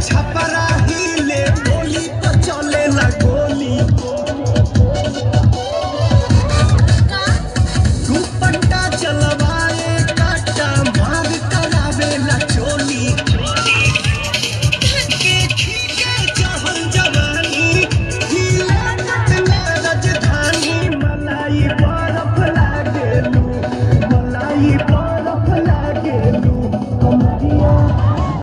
Chhapra